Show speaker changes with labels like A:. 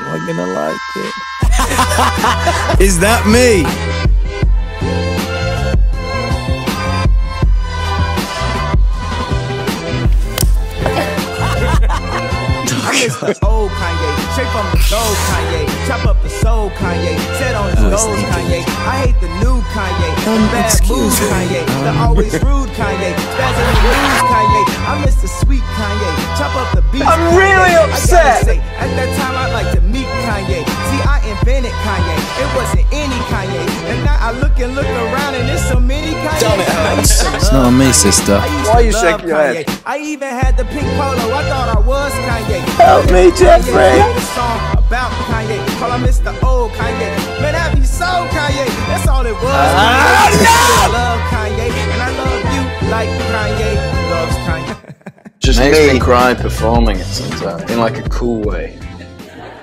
A: Am I gonna like it? Is that me?
B: Mr. Old Kanye, straight from the gold Kanye, chop up the soul Kanye, set on his
A: Oh.
B: Kanye. I hate the new Kanye, the
A: Um,
B: bad
A: excuse
B: moves
A: me.
B: Kanye, the
A: Um,
B: always rude Kanye, that's in the news Kanye. I'm Mr. Sweet Kanye, chop up the beat.
C: I'm
B: Kanye.
C: really
B: I gotta
C: upset.
B: say, at that I Kanye, it wasn't any Kanye. And now I look and look around and there's so many Kanye.
A: Damn it,
B: I used to
A: It's not me, sister.
C: Why
B: to
C: you
B: love
C: shaking your head?
B: I even had the pink polo. I thought I was Kanye.
C: Help me,
B: Kanye
C: Jeffrey.
B: made a song about Kanye. Call him Mr. Old Kanye. Man, that be so Kanye. That's all it was.
C: Ah,
B: Kanye. I love Kanye, and I love you like Kanye loves Kanye.
D: Just
C: Makes
D: me.
C: me
D: cry performing it sometimes in like a cool way.